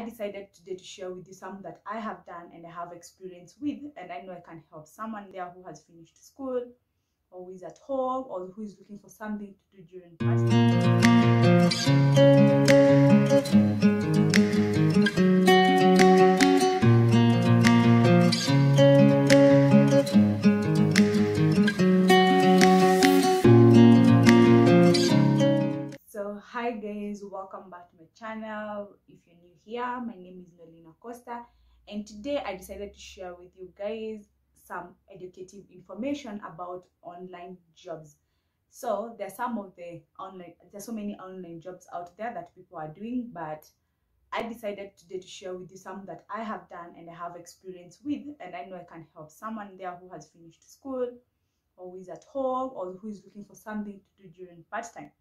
I decided today to share with you some that I have done and I have experience with, and I know I can help someone there who has finished school or who is at home or who is looking for something to do during So hi guys, welcome back to my channel. Here, my name is Norline Acosta and today I decided to share with you guys some educative information about online jobs. So there's some of the online there's so many online jobs out there that people are doing, but I decided today to share with you some that I have done and I have experience with, and I know I can help someone there who has finished school or who is at home or who is looking for something to do during part time.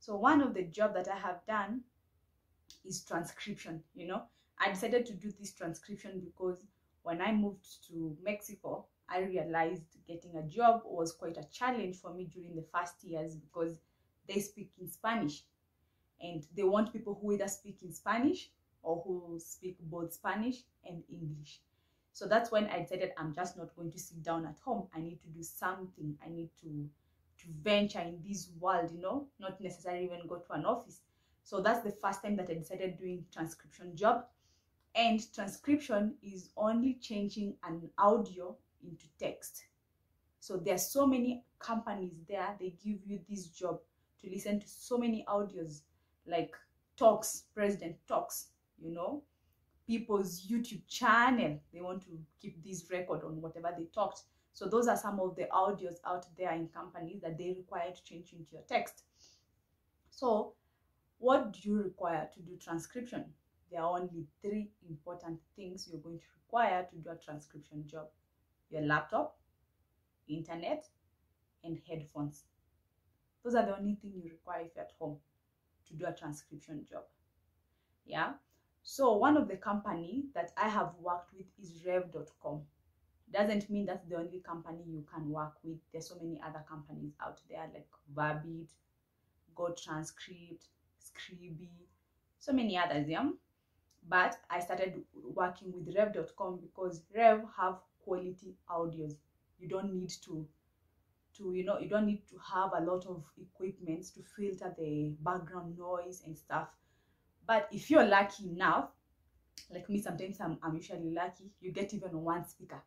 So one of the job that I have done is transcription. You know, I decided to do this transcription because when I moved to Mexico, I realized getting a job was quite a challenge for me during the first years because they speak in Spanish and they want people who either speak in Spanish or who speak both Spanish and English. So that's when I decided I'm just not going to sit down at home. I need to do something. I need to to venture in this world, you know, not necessarily even go to an office. So that's the first time that I decided doing transcription job. And transcription is only changing an audio into text. So there are so many companies there, they give you this job to listen to so many audios like talks, president talks, you know, people's YouTube channel. They want to keep this record on whatever they talked. So those are some of the audios out there in companies that they require to change into your text. So what do you require to do transcription? There are only three important things you're going to require to do a transcription job. Your laptop, internet, and headphones. Those are the only thing you require if you're at home to do a transcription job. Yeah. So one of the company that I have worked with is rev.com doesn't mean that's the only company you can work with. There's so many other companies out there like Verbit, Go Transcript, Scribie, so many others, yeah. But I started working with Rev.com because Rev have quality audios. You don't need to to you know you don't need to have a lot of equipment to filter the background noise and stuff. But if you're lucky enough, like me, sometimes I'm, I'm usually lucky, you get even one speaker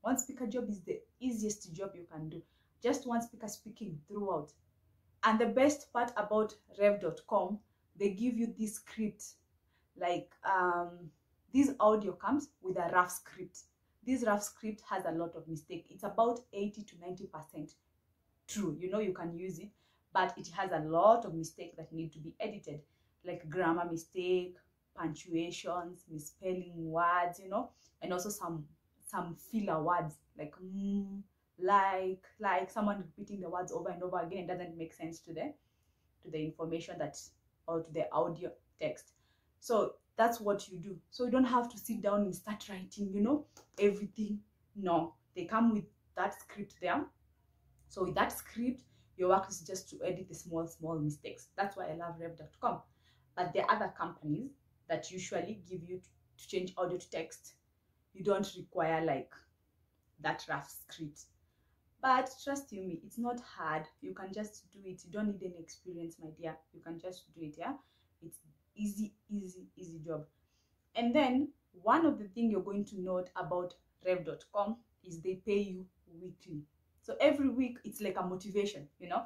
one speaker job is the easiest job you can do. Just one speaker speaking throughout. And the best part about rev.com, they give you this script. Like um, this audio comes with a rough script. This rough script has a lot of mistake. It's about 80 to 90% true. You know you can use it, but it has a lot of mistake that need to be edited. Like grammar mistake, punctuations, misspelling words, you know, and also some some filler words like mm, like like someone repeating the words over and over again doesn't make sense to the to the information that or to the audio text. So that's what you do. So you don't have to sit down and start writing you know everything. No they come with that script there. So with that script your work is just to edit the small small mistakes. That's why i love rev.com but there are other companies that usually give you to change audio to text. You don't require like that rough script but trust you me it's not hard. You can just do it. You don't need any experience my dear. You can just do it yeah? It's easy easy easy job. And then one of the thing you're going to note about rev.com is they pay you weekly. So every week it's like a motivation you know?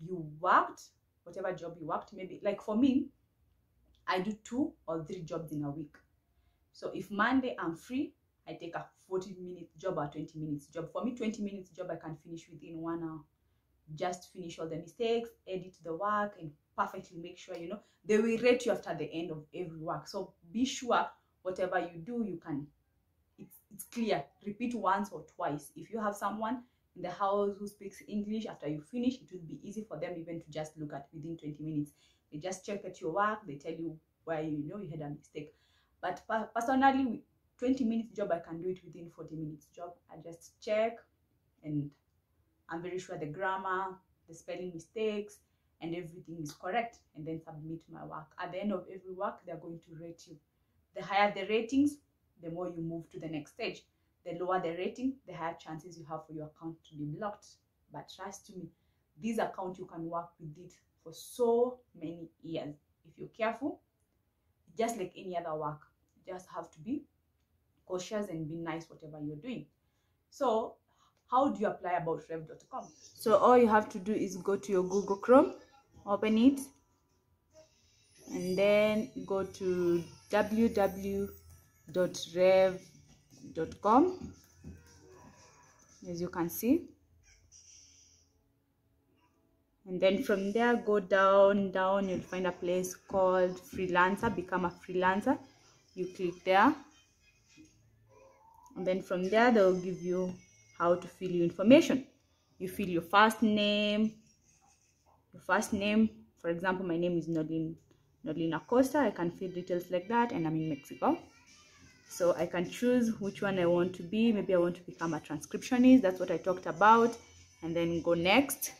You worked whatever job you worked maybe like for me i do two or three jobs in a week. So if Monday I'm free, I take a 40 minute job or 20 minutes job. For me, 20 minutes job I can finish within one hour. Just finish all the mistakes, edit the work, and perfectly make sure you know they will rate you after the end of every work. So be sure whatever you do, you can. It's it's clear. Repeat once or twice. If you have someone in the house who speaks English, after you finish, it will be easy for them even to just look at within 20 minutes. They just check at your work. They tell you why you know you had a mistake but personally 20 minutes job i can do it within 40 minutes job. I just check and i'm very sure the grammar the spelling mistakes and everything is correct and then submit my work. At the end of every work they're going to rate you. The higher the ratings the more you move to the next stage. The lower the rating the higher chances you have for your account to be blocked. But trust me this account you can work with it for so many years. If you're careful just like any other work you just have to be cautious and be nice whatever you're doing. So how do you apply about rev.com so all you have to do is go to your google chrome open it and then go to www.rev.com as you can see. And then from there go down down you'll find a place called freelancer. Become a freelancer. You click there and then from there they'll give you how to fill your information. You fill your first name your first name. For example my name is Nolin Norline Acosta I can fill details like that and I'm in Mexico. So I can choose which one I want to be. Maybe I want to become a transcriptionist. That's what I talked about. And then go next.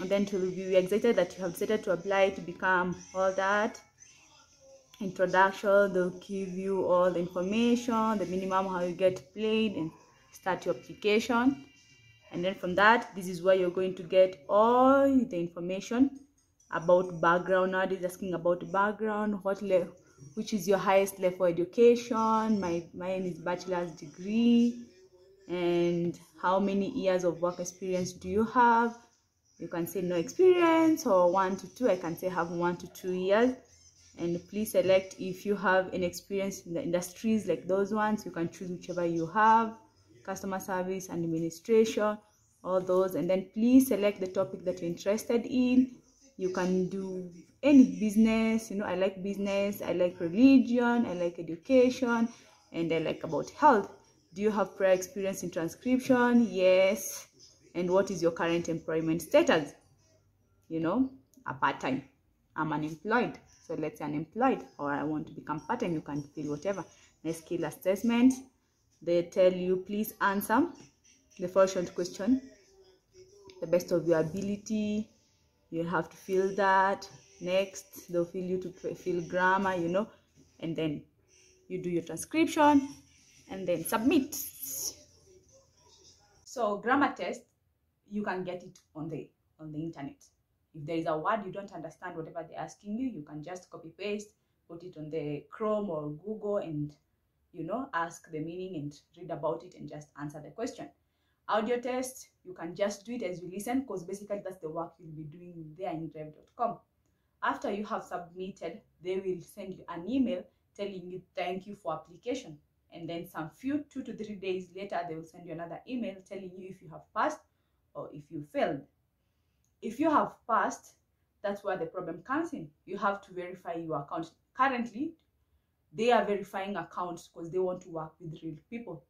And then to be excited that you have decided to apply to become all that introduction they'll give you all the information the minimum how you get paid and start your application. And then from that this is where you're going to get all the information about background. Nowadays asking about background what level which is your highest level education my mine is bachelor's degree and how many years of work experience do you have? You can say no experience or one to two i can say have one to two years and please select if you have an experience in the industries like those ones you can choose whichever you have customer service and administration all those. And then please select the topic that you're interested in. You can do any business you know i like business i like religion i like education and i like about health. Do you have prior experience in transcription? Yes. And what is your current employment status? You know a part-time i'm unemployed. So let's say unemployed or i want to become part-time you can fill whatever. Next skill assessment. They tell you please answer the first question. The best of your ability you have to fill that. Next they'll fill you to fill grammar you know. And then you do your transcription and then submit. So grammar test you can get it on the on the internet if there is a word you don't understand whatever they're asking you you can just copy paste put it on the chrome or google and you know ask the meaning and read about it and just answer the question. Audio test you can just do it as you listen because basically that's the work you'll be doing there in rev.com after you have submitted they will send you an email telling you thank you for application. And then some few two to three days later they will send you another email telling you if you have passed or if you failed. If you have passed, that's where the problem comes in. You have to verify your account. Currently, they are verifying accounts because they want to work with real people.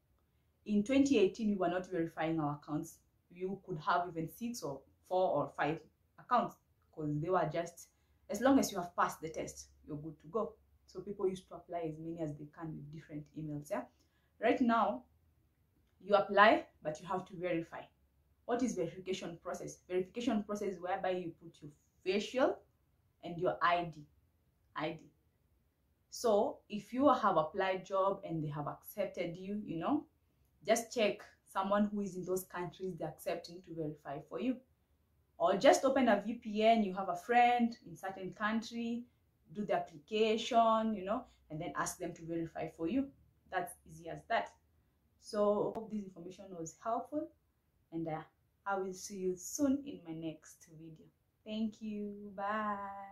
In 2018, we were not verifying our accounts. You could have even six or four or five accounts because they were just, as long as you have passed the test, you're good to go. So people used to apply as many as they can with different emails. Yeah. Right now, you apply, but you have to verify what is verification process? Verification process whereby you put your facial and your id id so if you have applied job and they have accepted you you know just check someone who is in those countries they're accepting to verify for you. Or just open a vpn you have a friend in certain country do the application you know and then ask them to verify for you. That's easy as that. So hope this information was helpful and uh, I will see you soon in my next video. Thank you. Bye.